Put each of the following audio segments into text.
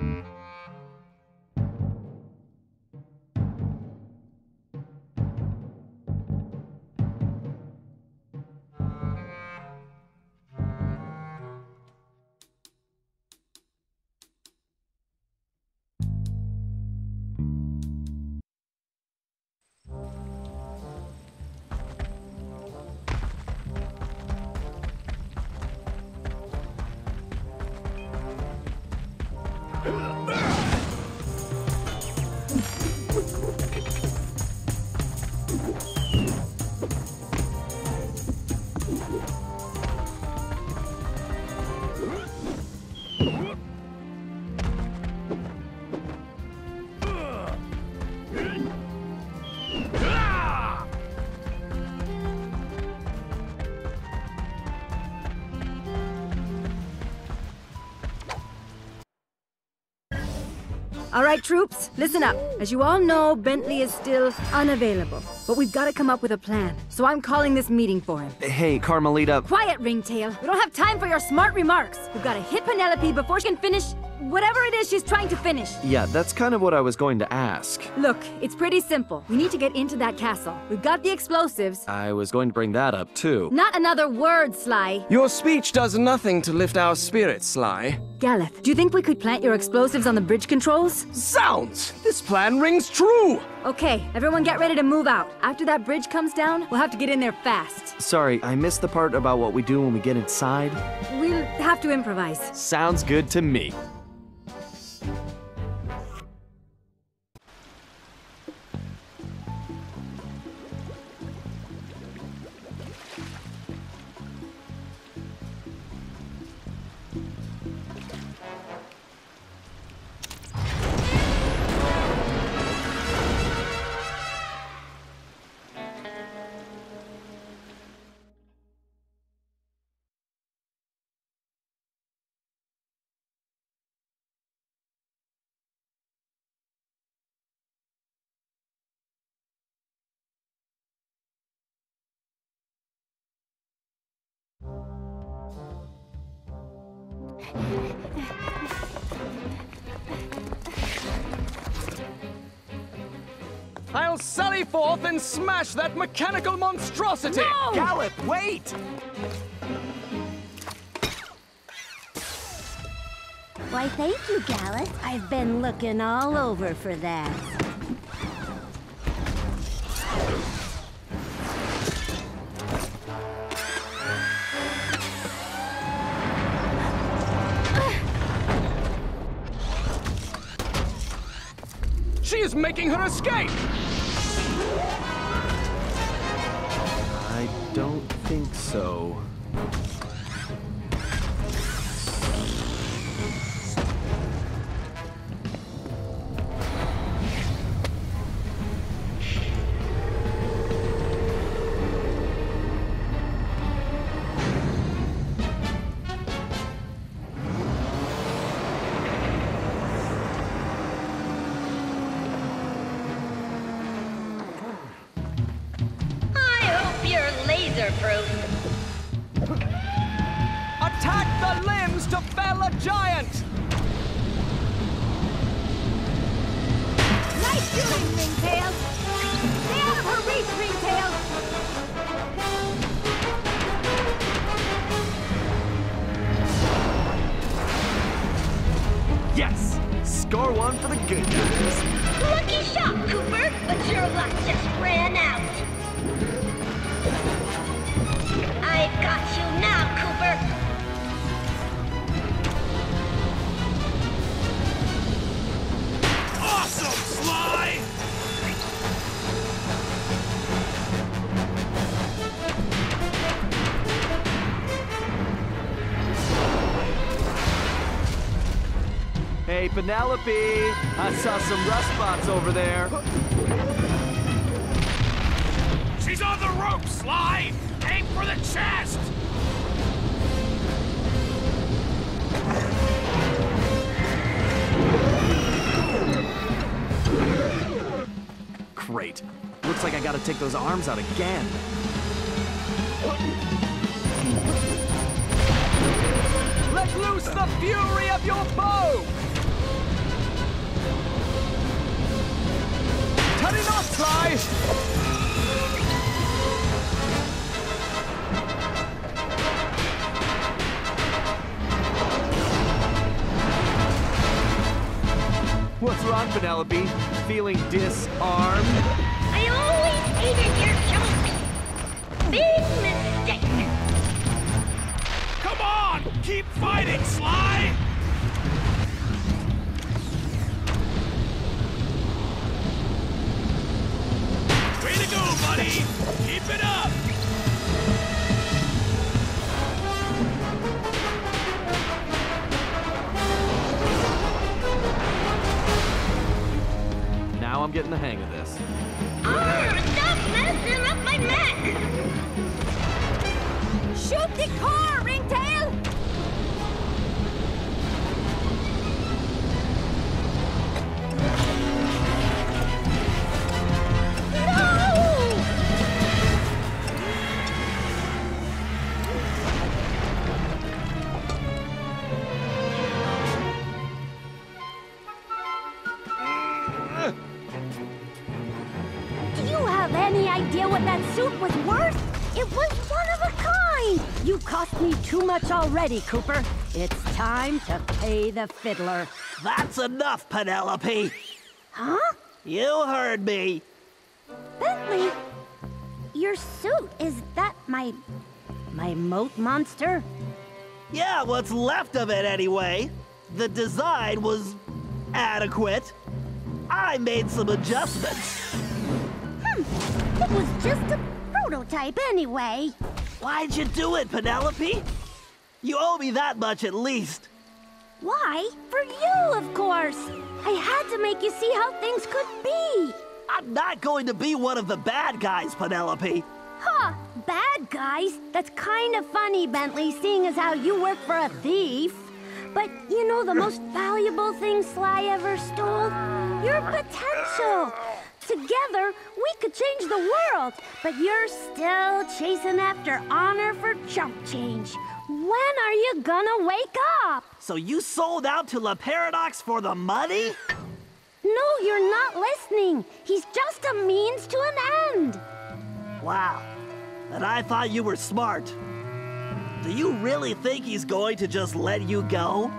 Bye. All right, troops, listen up. As you all know, Bentley is still unavailable. But we've got to come up with a plan. So I'm calling this meeting for him. Hey, Carmelita. Quiet, Ringtail. We don't have time for your smart remarks. We've got to hit Penelope before she can finish whatever it is she's trying to finish. Yeah, that's kind of what I was going to ask. Look, it's pretty simple. We need to get into that castle. We've got the explosives. I was going to bring that up, too. Not another word, Sly. Your speech does nothing to lift our spirits, Sly. Galleth, do you think we could plant your explosives on the bridge controls? Zounds! This plan rings true! Okay, everyone get ready to move out. After that bridge comes down, we'll have to get in there fast. Sorry, I missed the part about what we do when we get inside. We'll have to improvise. Sounds good to me. I'll sally forth and smash that mechanical monstrosity! No! Galleth, wait! Why, thank you, Galleth. I've been looking all over for that. Making her escape! I don't think so. Laser-proof. Attack the limbs to fell a giant! Nice shooting, Ringtail! Stay out of her reach, Ringtail! Yes! Score one for the good guys. Lucky shot, Cooper, but your luck just ran out. Hey, Penelope! I saw some rust spots over there. She's on the rope, Sly! Aim for the chest! Great. Looks like I gotta take those arms out again. Let loose the fury of your bow! Cut it off, Sly! What's wrong, Penelope? Feeling disarmed? I always hated your jokes. Big mistake. Come on! Keep fighting, Sly! Keep it up! Now I'm getting the hang of this. Arr, stop messing up my mech! Shoot the car, Ringtail! That suit was worth? It was one of a kind! You cost me too much already, Cooper. It's time to pay the fiddler. That's enough, Penelope. Huh? You heard me. Bentley? Your suit, is that my... my moat monster? Yeah, what's left of it anyway. The design was adequate. I made some adjustments. Hmm, it was just a prototype anyway. Why'd you do it, Penelope? You owe me that much at least. Why? For you, of course. I had to make you see how things could be. I'm not going to be one of the bad guys, Penelope. Huh, bad guys? That's kind of funny, Bentley, seeing as how you work for a thief. But you know the most valuable thing Sly ever stole? Your potential. Together, we could change the world, but you're still chasing after honor for chump change. When are you gonna wake up? So you sold out to Le Paradox for the money? No, you're not listening. He's just a means to an end. Wow. And I thought you were smart. Do you really think he's going to just let you go?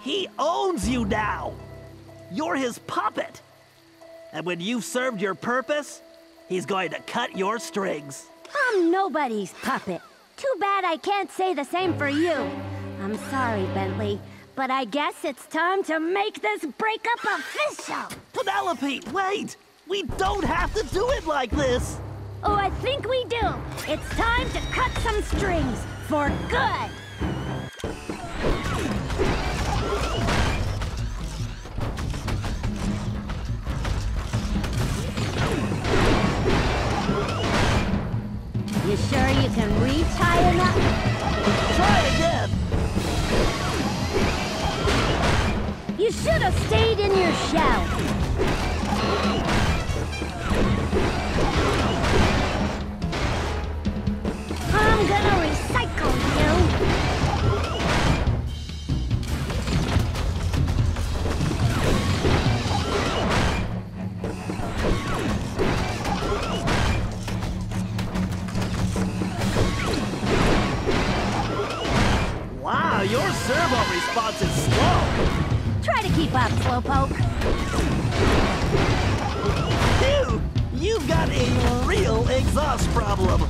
He owns you now. You're his puppet. And when you've served your purpose, he's going to cut your strings. I'm nobody's puppet. Too bad I can't say the same for you. I'm sorry, Bentley, but I guess it's time to make this breakup official. Penelope, wait! We don't have to do it like this! Oh, I think we do. It's time to cut some strings for good. You can reach high enough? Try again! You should have stayed in your shell. Your servo response is slow! Try to keep up, Slowpoke. Dude, you've got a real exhaust problem.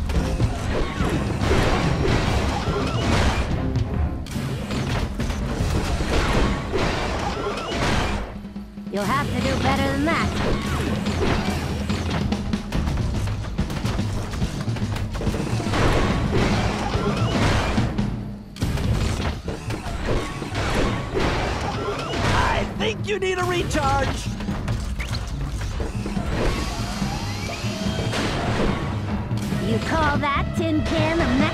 You'll have to do better than that. Think you need a recharge. You call that tin can a mech?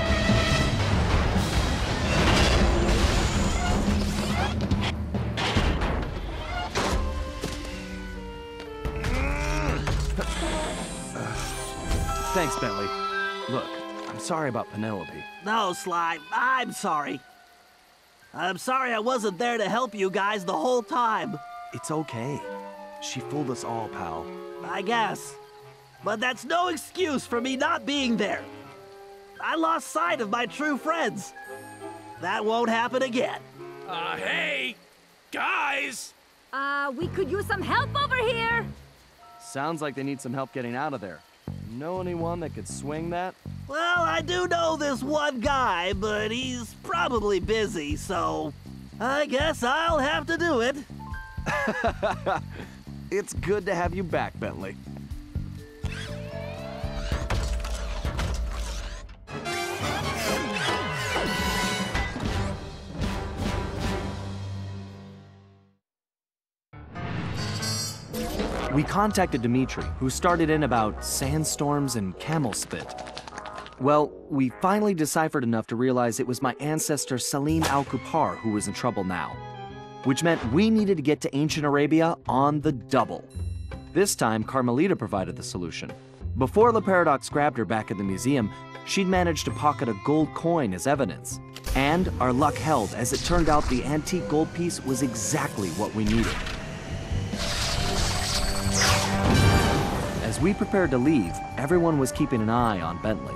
Thanks, Bentley. Look, I'm sorry about Penelope. No, Sly, I'm sorry. I'm sorry I wasn't there to help you guys the whole time. It's okay. She fooled us all, pal. I guess. But that's no excuse for me not being there. I lost sight of my true friends. That won't happen again. Uh, hey! Guys! Uh, we could use some help over here. Sounds like they need some help getting out of there. Know anyone that could swing that? Well, I do know this one guy, but he's probably busy, so I guess I'll have to do it. It's good to have you back, Bentley. We contacted Dimitri, who started in about sandstorms and camel spit. Well, we finally deciphered enough to realize it was my ancestor Salim al Kupar who was in trouble now, which meant we needed to get to ancient Arabia on the double. This time, Carmelita provided the solution. Before Le Paradox grabbed her back at the museum, she'd managed to pocket a gold coin as evidence. And our luck held, as it turned out the antique gold piece was exactly what we needed. We prepared to leave, everyone was keeping an eye on Bentley.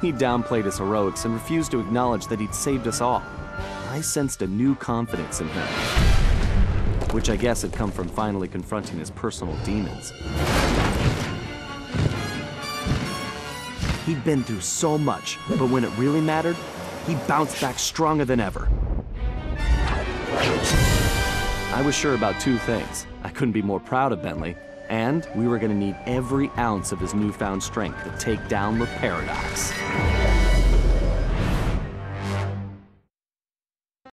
He downplayed his heroics and refused to acknowledge that he'd saved us all. I sensed a new confidence in him, which I guess had come from finally confronting his personal demons. He'd been through so much, but when it really mattered, he bounced back stronger than ever. I was sure about two things. I couldn't be more proud of Bentley, and we were gonna need every ounce of his newfound strength to take down the Paradox.